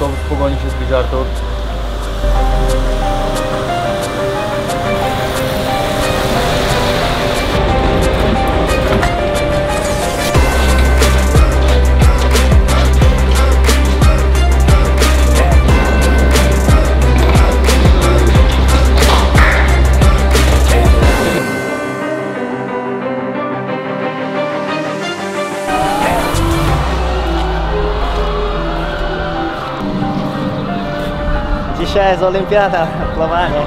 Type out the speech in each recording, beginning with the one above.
autobus pogoni się zbliża Artur. Dzisiaj jest olimpiada, pływanie.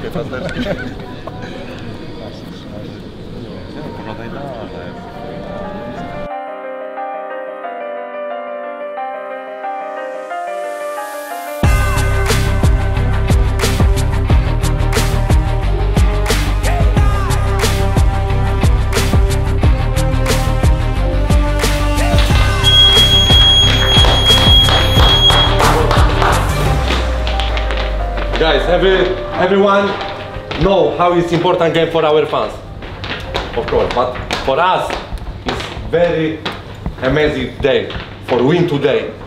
Guys, every everyone know how it's important game for our fans. Of course, but for us it's very amazing day for win today.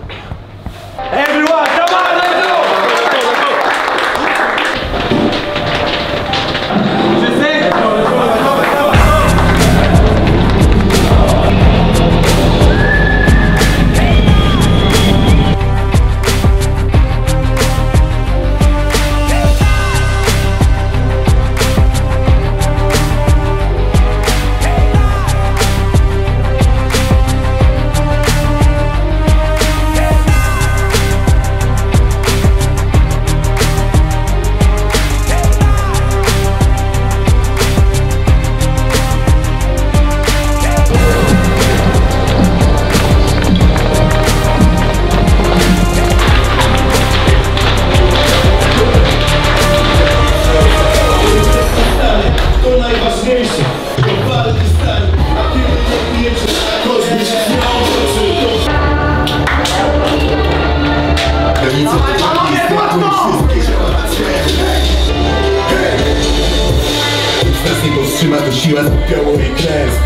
Siła skupiała jej klęsk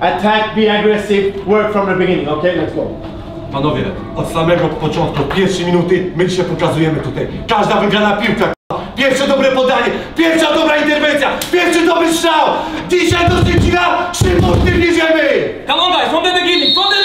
Attack, be aggressive, work from the beginning. Okay, let's go. Panowie, od samego początku, od pierwszej minuty, my dzisiaj pokazujemy tutaj. Każda wygrana piłka, k***a. pierwsze dobre podanie, pierwsza dobra interwencja, pierwszy dobry strzał. Dzisiaj do Szczecina trzy punkty bierzemy! Come on guys, from the beginning, from the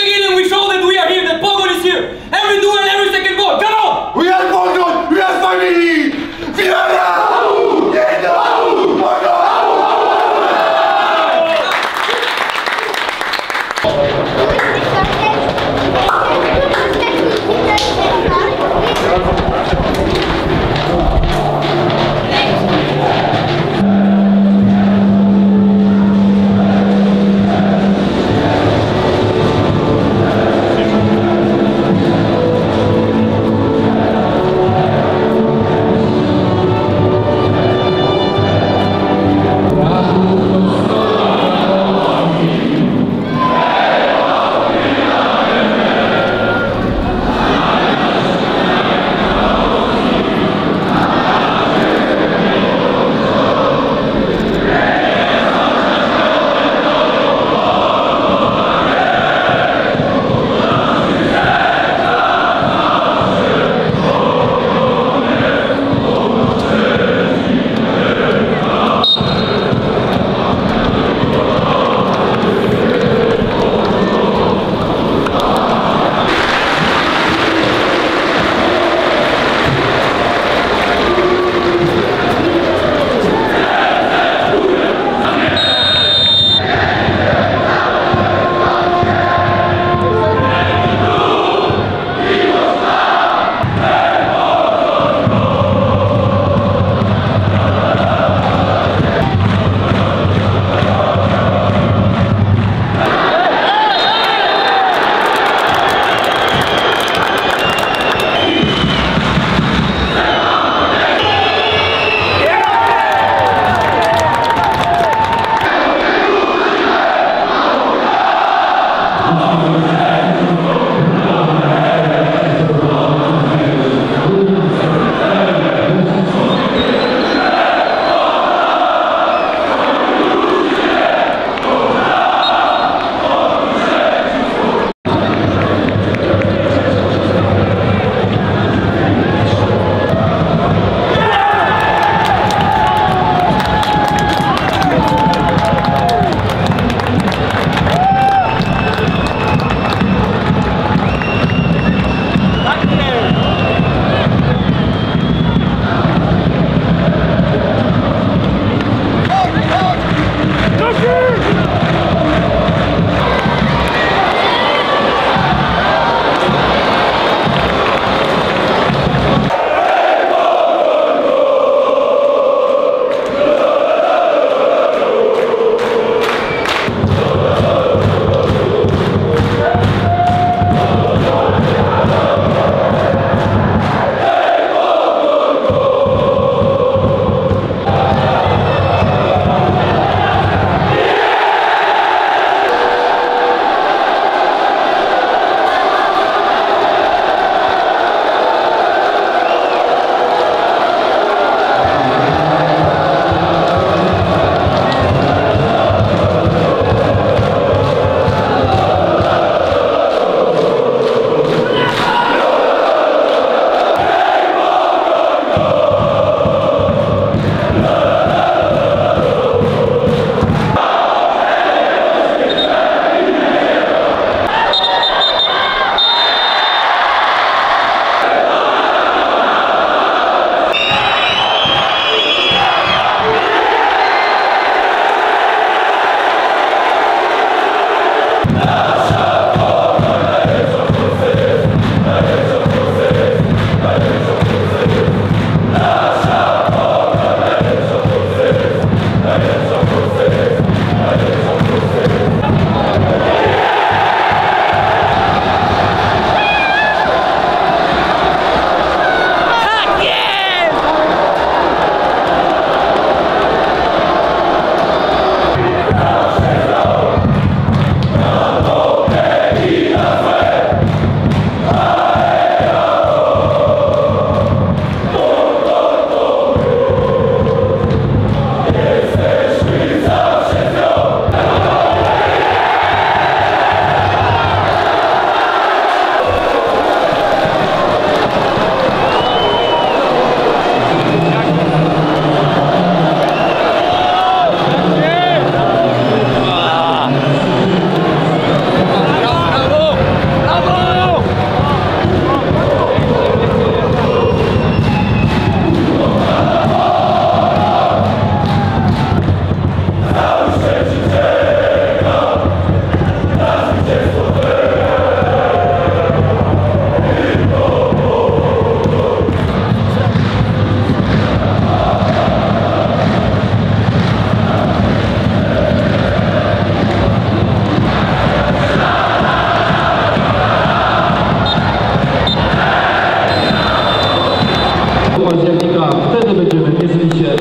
wtedy będziemy mierzyli się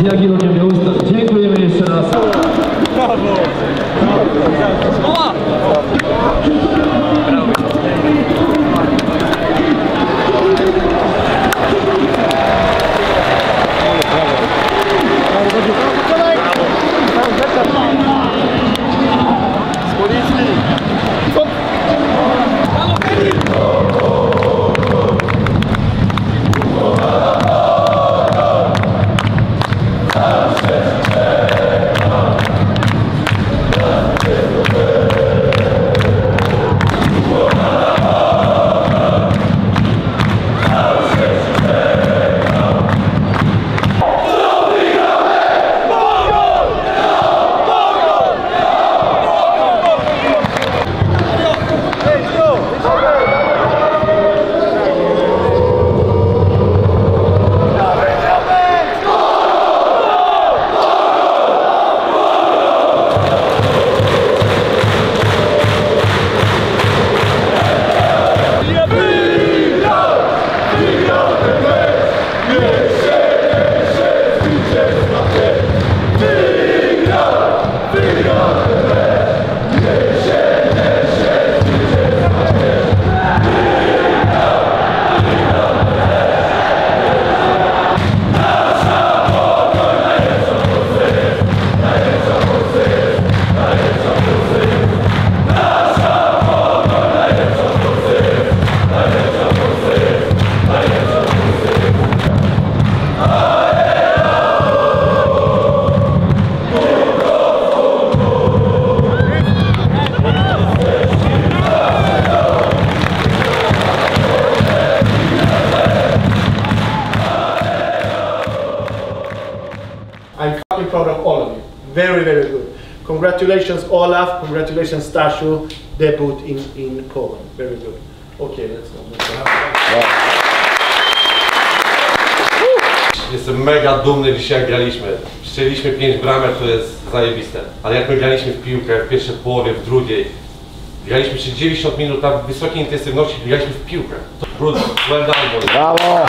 z Jagiellonią Białystok. Congratulations, Olaf. Congratulations, Stasio. Debut in, in Poland. Very good. Okay, let's go. Jestem mega dumny dzisiaj jak graliśmy. Strzeliśmy 5 bramek, to jest zajebiste. Ale jak my graliśmy w piłkę w pierwszej połowie, w drugiej, graliśmy przez 90 minut na wysokiej intensywności, graliśmy w piłkę. Bruce, well done, boys. Brawo!